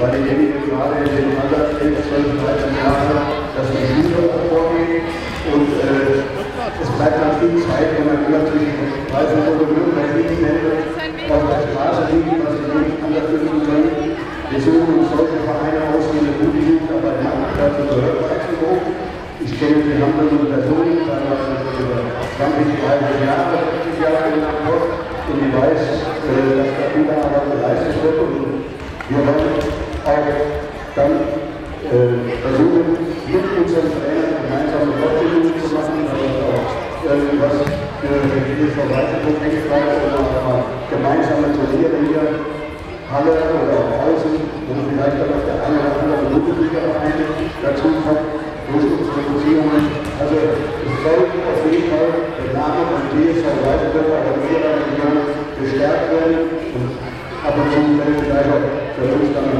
weil derjenige gerade in dem Alter 11, 12, 13 Jahre, dass die Schule vorgeht und äh, es bleibt dann viel Zeit, wenn man immer zwischen 13 Uhr und bei jedem Ende auf der Straße liegen, was sie nicht anders finden können. Wir suchen uns solche Vereine aus, die eine gute die anderen dazu gehört Weizenhof. Ich kenne die handelnden Personen, teilweise über 20, 30 Jahre, 50 Jahre in gemacht und ich weiß, äh, dass da gute Arbeit geleistet wird und wir wollen dann äh, versuchen, mit unseren Trainern gemeinsame Fortbildungen zu machen, damit auch irgendwas für die Verwaltung eingefallen oder auch gemeinsame Turniere hier, Halle oder auch Hausen, wo vielleicht dann auch der eine oder andere Bundesliga-Verein dazu kommt, durch unsere Beziehungen. Also es soll auf jeden Fall der Name von TSV Weißburg auch in ihrer Region gestärkt werden und ab und zu vielleicht auch für uns dann